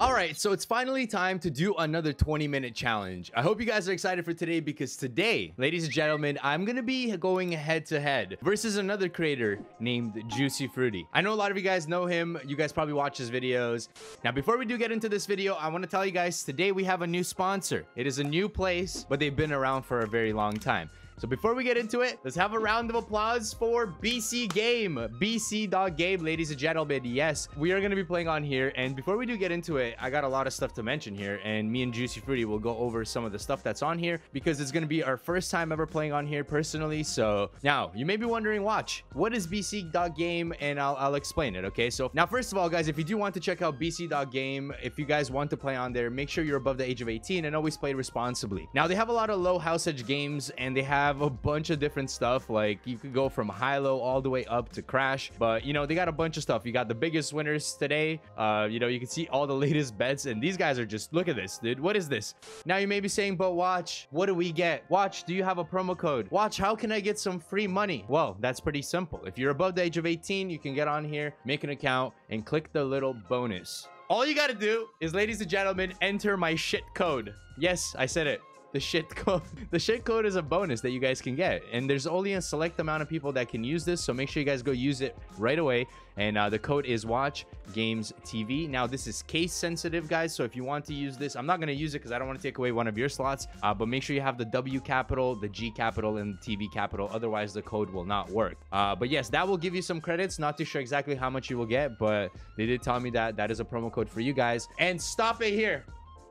All right, so it's finally time to do another 20 minute challenge. I hope you guys are excited for today because today, ladies and gentlemen, I'm gonna be going head to head versus another creator named Juicy Fruity. I know a lot of you guys know him. You guys probably watch his videos. Now, before we do get into this video, I want to tell you guys today we have a new sponsor. It is a new place, but they've been around for a very long time. So before we get into it, let's have a round of applause for BC Game. BC dot Game, ladies and gentlemen. Yes, we are going to be playing on here. And before we do get into it, I got a lot of stuff to mention here. And me and Juicy Fruity will go over some of the stuff that's on here because it's going to be our first time ever playing on here personally. So now you may be wondering, watch, what is BC.game? And I'll, I'll explain it, okay? So now, first of all, guys, if you do want to check out bc game if you guys want to play on there, make sure you're above the age of 18 and always play responsibly. Now, they have a lot of low house edge games and they have have a bunch of different stuff. Like you could go from high-low all the way up to crash. But you know, they got a bunch of stuff. You got the biggest winners today. Uh, you know, you can see all the latest bets. And these guys are just look at this, dude. What is this? Now you may be saying, but watch, what do we get? Watch, do you have a promo code? Watch, how can I get some free money? Well, that's pretty simple. If you're above the age of 18, you can get on here, make an account, and click the little bonus. All you gotta do is, ladies and gentlemen, enter my shit code. Yes, I said it the shit code the shit code is a bonus that you guys can get. And there's only a select amount of people that can use this so make sure you guys go use it right away. And uh, the code is watch games tv now this is case sensitive guys so if you want to use this i'm not going to use it because i don't want to take away one of your slots uh, but make sure you have the w capital the g capital and the tv capital otherwise the code will not work. Uh, but yes that will give you some credits. Not too sure exactly how much you will get but they did tell me that that is a promo code for you guys. And stop it here.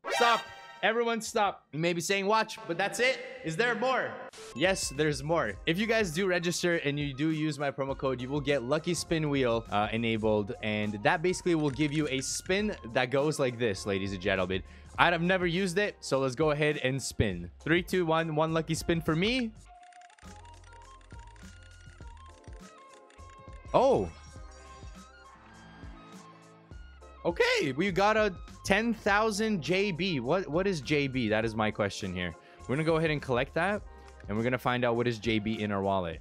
Stop Everyone stop. You may be saying watch, but that's it. Is there more? Yes, there's more. If you guys do register and you do use my promo code, you will get Lucky Spin Wheel uh, enabled. And that basically will give you a spin that goes like this, ladies and gentlemen. I've never used it, so let's go ahead and spin. Three, two, one. One lucky spin for me. Oh. Okay, we got a 10,000 JB. What What is JB? That is my question here. We're going to go ahead and collect that. And we're going to find out what is JB in our wallet.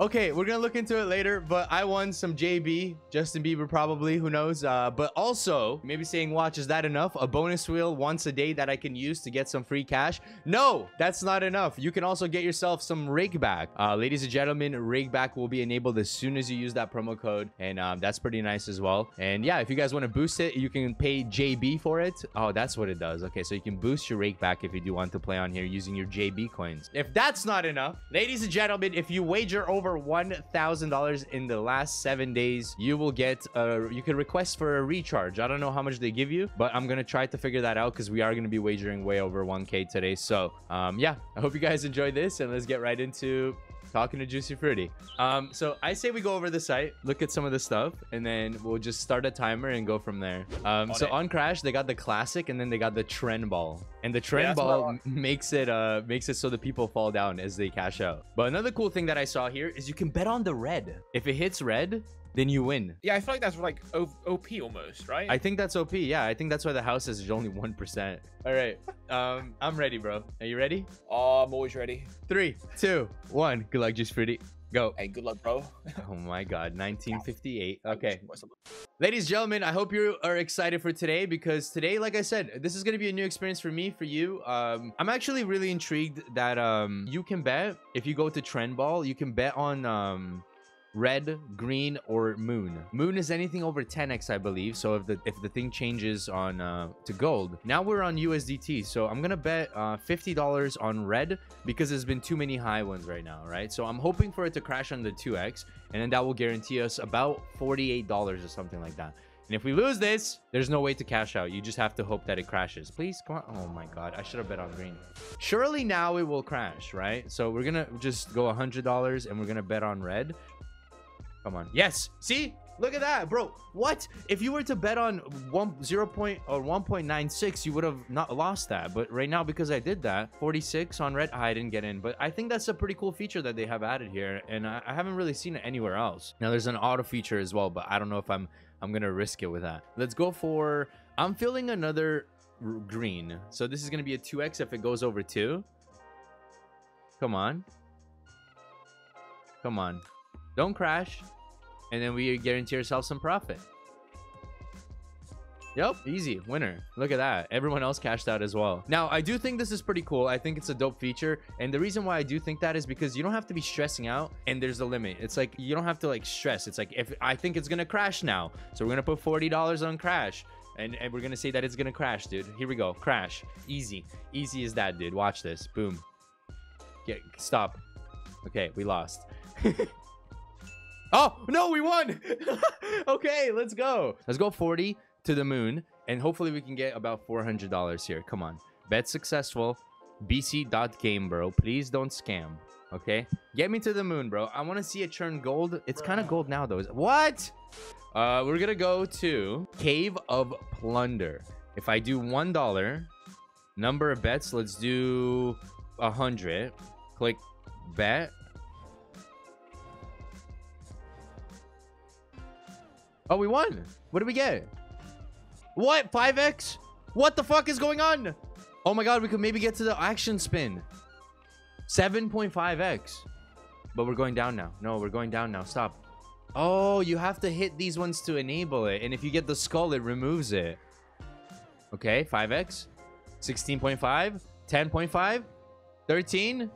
Okay, we're gonna look into it later, but I won some JB, Justin Bieber probably, who knows? Uh, but also, maybe saying, watch, is that enough? A bonus wheel once a day that I can use to get some free cash? No, that's not enough. You can also get yourself some rake back. Uh, ladies and gentlemen, rake back will be enabled as soon as you use that promo code, and um, that's pretty nice as well. And yeah, if you guys want to boost it, you can pay JB for it. Oh, that's what it does. Okay, so you can boost your rake back if you do want to play on here using your JB coins. If that's not enough, ladies and gentlemen, if you wager over over $1,000 in the last seven days, you will get, a, you can request for a recharge. I don't know how much they give you, but I'm going to try to figure that out because we are going to be wagering way over 1K today. So, um, yeah, I hope you guys enjoyed this and let's get right into talking to Juicy Fruity. Um, so I say we go over the site, look at some of the stuff, and then we'll just start a timer and go from there. Um, so it. on Crash, they got the classic, and then they got the trend ball, and the trend yeah, ball makes it uh makes it so the people fall down as they cash out. But another cool thing that I saw here is you can bet on the red. If it hits red, then you win. Yeah, I feel like that's like OP almost, right? I think that's OP. Yeah, I think that's why the house is only 1%. All right. Um, I'm ready, bro. Are you ready? Oh, I'm always ready. Three, two, one. Good luck, Juicy Fruity. Go. Hey, good luck, bro. oh my god, 1958. Okay. Ladies and gentlemen, I hope you are excited for today because today, like I said, this is going to be a new experience for me, for you. Um, I'm actually really intrigued that um, you can bet if you go to Trend Ball, you can bet on um, red green or moon moon is anything over 10x i believe so if the if the thing changes on uh to gold now we're on usdt so i'm gonna bet uh 50 dollars on red because there's been too many high ones right now right so i'm hoping for it to crash on the 2x and then that will guarantee us about 48 dollars or something like that and if we lose this, there's no way to cash out. You just have to hope that it crashes. Please, come on. Oh my god, I should have bet on green. Surely now it will crash, right? So we're gonna just go $100 and we're gonna bet on red. Come on. Yes. See? Look at that, bro. What? If you were to bet on 1 0 point or 1.96, you would have not lost that. But right now, because I did that, 46 on red, I didn't get in. But I think that's a pretty cool feature that they have added here, and I, I haven't really seen it anywhere else. Now there's an auto feature as well, but I don't know if I'm I'm gonna risk it with that. Let's go for. I'm feeling another green, so this is gonna be a 2x if it goes over two. Come on. Come on. Don't crash and then we guarantee ourselves some profit. Yep, easy winner. Look at that. Everyone else cashed out as well. Now, I do think this is pretty cool. I think it's a dope feature. And the reason why I do think that is because you don't have to be stressing out and there's a limit. It's like you don't have to like stress. It's like if I think it's to crash now. So we're to put $40 on crash. And, and we're to say that it's to crash, dude. Here we go. Crash. Easy. Easy as that, dude. Watch this. Boom. Get stop. Okay, we lost. oh, no, we won. okay, let's go. Let's go 40 to the moon and hopefully we can get about $400 here. Come on. Bet successful. BC.game, bro. Please don't scam. Okay? Get me to the moon, bro. I want to see it turn gold. It's kind of gold now, though. What? Uh, we're going to go to Cave of Plunder. If I do $1, number of bets, let's do a 100. Click bet. Oh, we won. What did we get? What? 5x? What the fuck is going on? Oh my god, we could maybe get to the action spin. 7.5x. But we're going down now. No, we're going down now. Stop. Oh, you have to hit these ones to enable it. And if you get the skull, it removes it. Okay, 5x. 16.5. 10.5. 13.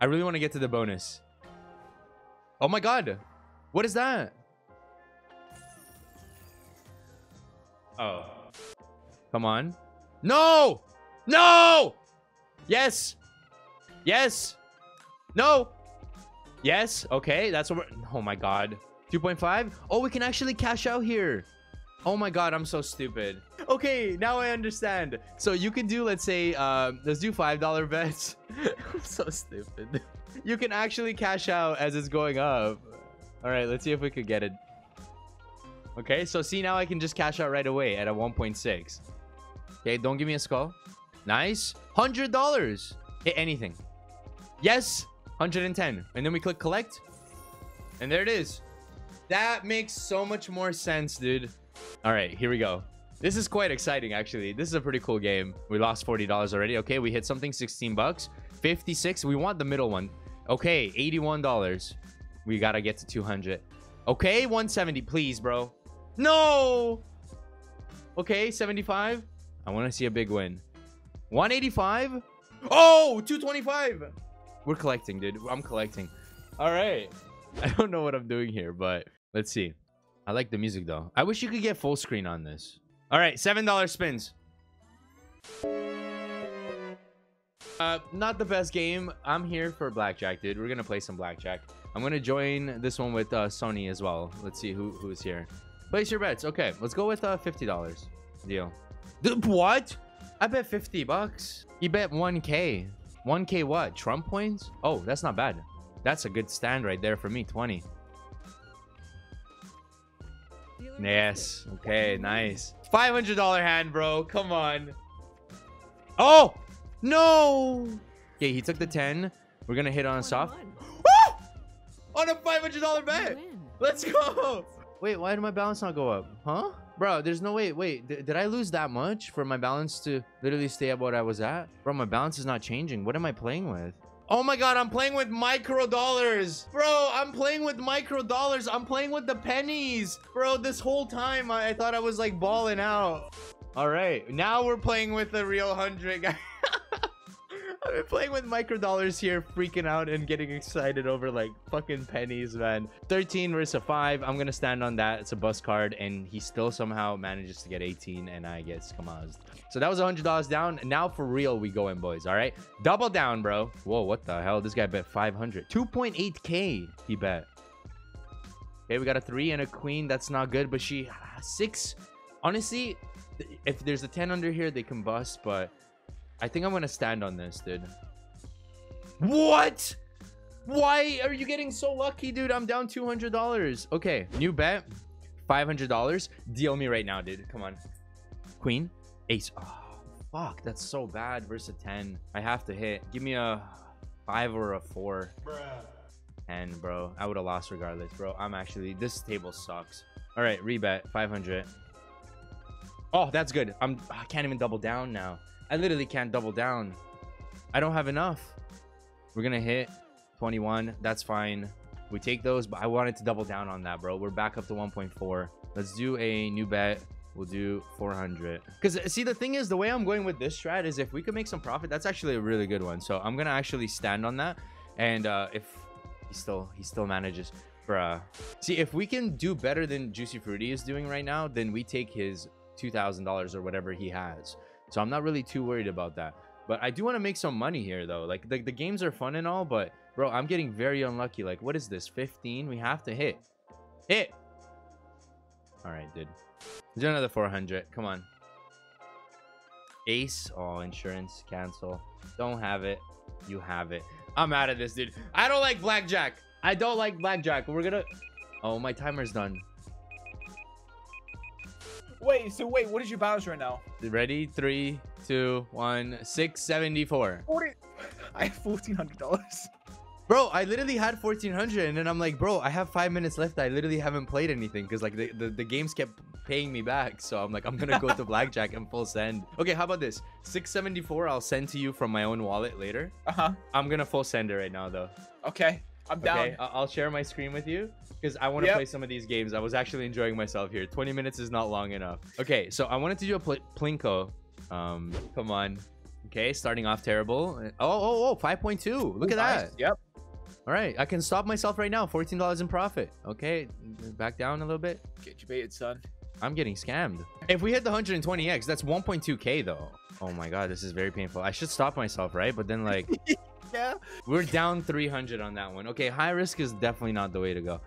I really want to get to the bonus. Oh my god. What is that? Oh. Come on. No! No! Yes! Yes! No! Yes! Okay, that's what we're... Oh my god. 2.5? Oh, we can actually cash out here. Oh my god, I'm so stupid. Okay, now I understand. So you can do, let's say, uh, let's do $5 bets. I'm so stupid. You can actually cash out as it's going up. All right, let's see if we could get it. Okay, so see now I can just cash out right away at a 1.6. Okay, don't give me a skull. Nice. $100. Hit anything. Yes. 110. And then we click collect. And there it is. That makes so much more sense, dude. All right, here we go. This is quite exciting, actually. This is a pretty cool game. We lost $40 already. Okay, we hit something, 16 bucks. 56. We want the middle one. Okay, $81. We gotta get to 200. Okay, 170, please, bro. No! Okay, 75. I want to see a big win. 185? Oh, 225! We're collecting, dude. I'm collecting. All right. I don't know what I'm doing here, but let's see. I like the music, though. I wish you could get full screen on this. All right, $7 spins. Uh, not the best game. I'm here for blackjack, dude. We're gonna play some blackjack. I'm gonna join this one with uh, Sony as well. Let's see who who's here. Place your bets. Okay, let's go with uh, $50. Deal. Dude, what? I bet 50 bucks. You bet 1K. 1K what? Trump points? Oh, that's not bad. That's a good stand right there for me. 20. Yes. Okay, nice. $500 hand, bro. Come on. Oh! No! Okay, he took the 10. We're going to hit on a soft. on a $500 bet. Let's go. Wait, why did my balance not go up? Huh? Bro, there's no way. Wait, did I lose that much for my balance to literally stay at what I was at? Bro, my balance is not changing. What am I playing with? Oh my god, I'm playing with micro dollars. Bro, I'm playing with micro dollars. I'm playing with the pennies. Bro, this whole time I, I thought I was like balling out. All right, now we're playing with the real hundred, guys. Been playing with micro dollars here, freaking out and getting excited over like fucking pennies, man. 13 versus a 5. I'm gonna stand on that. It's a bust card, and he still somehow manages to get 18, and I get skamazed. So that was $100 down. Now for real, we go in, boys. All right, double down, bro. Whoa, what the hell? This guy bet 500. 2.8k. He bet. Okay, we got a three and a queen. That's not good, but she six. Honestly, if there's a 10 under here, they can bust, but I think I'm gonna stand on this, dude. What? Why are you getting so lucky, dude? I'm down $200. Okay, new bet. $500. Deal me right now, dude. Come on. Queen. Ace. Oh, fuck. That's so bad versus a 10. I have to hit. Give me a 5 or a 4. Bruh. And, bro, I would have lost regardless, bro. I'm actually... This table sucks. All right, rebet. 500. Oh, that's good. I'm, I can't even double down now. I literally can't double down. I don't have enough. We're going to hit 21. That's fine. We take those, but I wanted to double down on that, bro. We're back up to 1.4. Let's do a new bet. We'll do 400. Because see, the thing is, the way I'm going with this strat is if we could make some profit, that's actually a really good one. So I'm gonna actually stand on that. And uh, if he still he still manages, bruh. See, if we can do better than Juicy Fruity is doing right now, then we take his two thousand dollars or whatever he has. So I'm not really too worried about that. But I do want to make some money here though. Like the, the games are fun and all, but bro, I'm getting very unlucky. Like, what is this? 15? We have to hit. Hit. All right, dude. Do another 400. Come on. Ace. Oh, insurance. Cancel. Don't have it. You have it. I'm out of this, dude. I don't like blackjack. I don't like blackjack. We're gonna... Oh, my timer's done. Wait, so wait, what is your balance right now? Ready? Three, two, one. 674. 40. I have $1,400. Bro, I literally had 1400 and then I'm like, bro, I have five minutes left. I literally haven't played anything because like the, the, the, games kept paying me back. So I'm like, I'm going to go to blackjack and full send. Okay, how about this? 674 I'll send to you from my own wallet later. Uh-huh. I'm going to full send it right now though. Okay, I'm down. Okay, I'll share my screen with you because I want to yep. play some of these games. I was actually enjoying myself here. 20 minutes is not long enough. Okay, so I wanted to do a pl plinko. Um, come on. Okay, starting off terrible. Oh, oh, oh, 5.2. Look Ooh, at nice. that. Yep. All right, I can stop myself right now. $14 in profit. Okay, back down a little bit. Get you baited, son. I'm getting scammed. If we hit the 120x, that's 1.2k though. Oh my god, this is very painful. I should stop myself, right? But then like yeah. We're down 300 on that one. Okay, high risk is definitely not the way to go.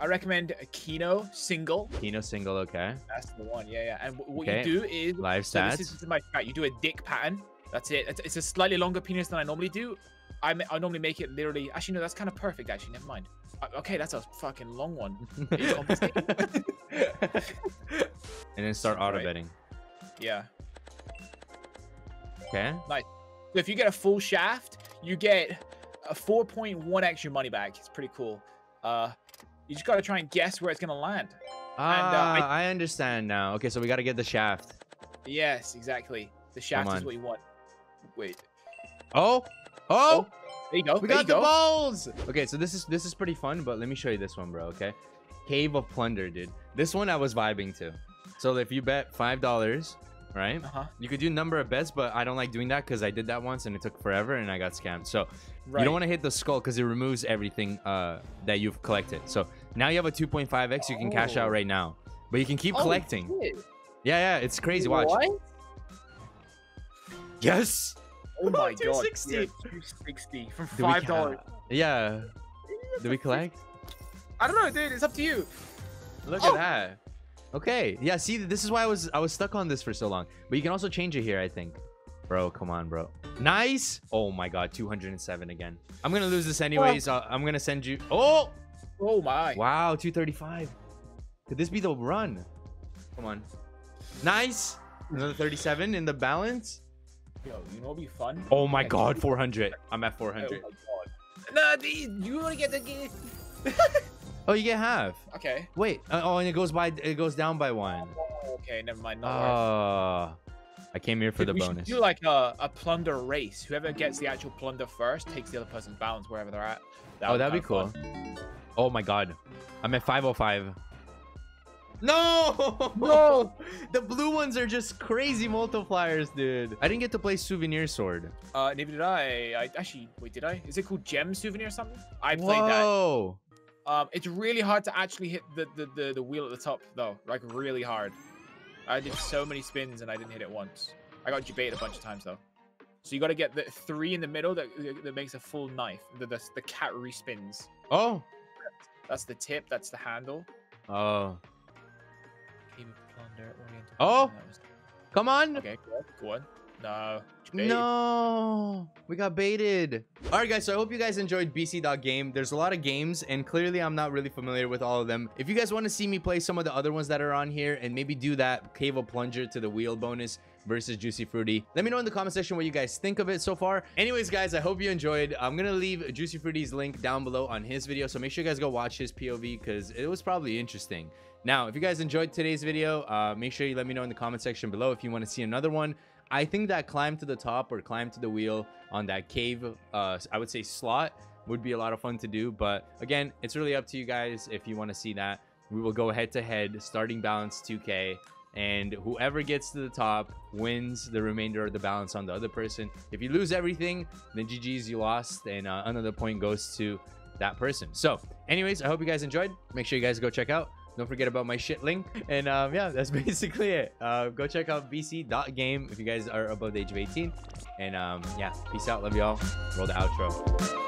I recommend a Keno single. Keno single, okay. That's the one. Yeah, yeah. And what okay. you do is live stats. So this is my strat. You do a dick pattern. That's it. It's, it's a slightly longer penis than I normally do. I, I normally make it literally. Actually, no, that's kind of perfect. Actually, never mind. Uh, okay, that's a fucking long one. and then start auto betting. Yeah. Okay. Nice. So if you get a full shaft, you get a 4.1 extra money back. It's pretty cool. Uh, you just gotta try and guess where it's gonna land. Ah, and, uh, I, I understand now. Okay, so we gotta get the shaft. Yes, exactly. The shaft is what you want. Wait. Oh, Oh, there you go. We there got the go. balls. Okay, so this is this is pretty fun, but let me show you this one, bro. Okay, Cave of Plunder, dude. This one I was vibing to. So if you bet five dollars, right? Uh -huh. You could do number of bets, but I don't like doing that because I did that once and it took forever and I got scammed. So right. you don't want to hit the skull because it removes everything uh, that you've collected. So now you have a 2.5x. You can oh. cash out oh. right now, but you can keep oh, collecting. Shit. Yeah, yeah, it's crazy. Watch. What? Yes. Oh my 260. god. 260 from five dollars. Yeah. Do we collect? I don't know, dude. It's up to you. Look oh. at that. Okay. Yeah, see, this is why I was I was stuck on this for so long. But you can also change it here, I think. Bro, come on, bro. Nice. Oh my god, 207 again. I'm gonna lose this anyways. Oh. I'm gonna send you. Oh! Oh my. Wow, 235. Could this be the run? Come on. Nice. Another 37 in the balance. Yo, you know what'd be fun? Oh my god, 400. I'm at 400. Oh my god. no, dude, you want to get the game. oh, you get half. Okay. Wait. Uh, oh, and it goes by. It goes down by one. Oh, okay, never mind. No uh, I came here for dude, the bonus. do like a, a plunder race. Whoever gets the actual plunder first takes the other person's balance wherever they're at. That oh, that'd be cool. Fun. Oh my god. I'm at 505. No! No! the blue ones are just crazy multipliers, dude. I didn't get to play Souvenir Sword. Uh, neither did I. I actually, wait, did I? Is it called Gem Souvenir or something? I played Whoa. that. Um, it's really hard to actually hit the, the, the, the wheel at the top, though. Like, really hard. I did so many spins and I didn't hit it once. I got debated a bunch of times, though. So you got to get the three in the middle that, that makes a full knife. The, the, the cat respins. Oh. That's the tip. That's the handle. Oh. Oh, come on. Okay, go on. Go on. No. No, we got baited. All right, guys, so I hope you guys enjoyed BC Game. There's a lot of games, and clearly I'm not really familiar with all of them. If you guys want to see me play some of the other ones that are on here and maybe do that Cave of Plunder to the wheel bonus versus Juicy Fruity, let me know in the comment section what you guys think of it so far. Anyways, guys, I hope you enjoyed. I'm going to leave Juicy Fruity's link down below on his video, so make sure you guys go watch his POV because it was probably interesting. Now, if you guys enjoyed today's video, uh, make sure you let me know in the comment section below if you want to see another one. I think that climb to the top or climb to the wheel on that cave, uh, I would say slot, would be a lot of fun to do. But again, it's really up to you guys if you want to see that. We will go head to head, starting balance 2K, and whoever gets to the top wins the remainder of the balance on the other person. If you lose everything, then GG's, you lost, and uh, another point goes to that person. So, anyways, I hope you guys enjoyed. Make sure you guys go check out. Don't forget about my shit link. And um, yeah, that's basically it. Uh, go check out bc.game if you guys are above the age of 18. And um, yeah, peace out. Love y'all. Roll the outro.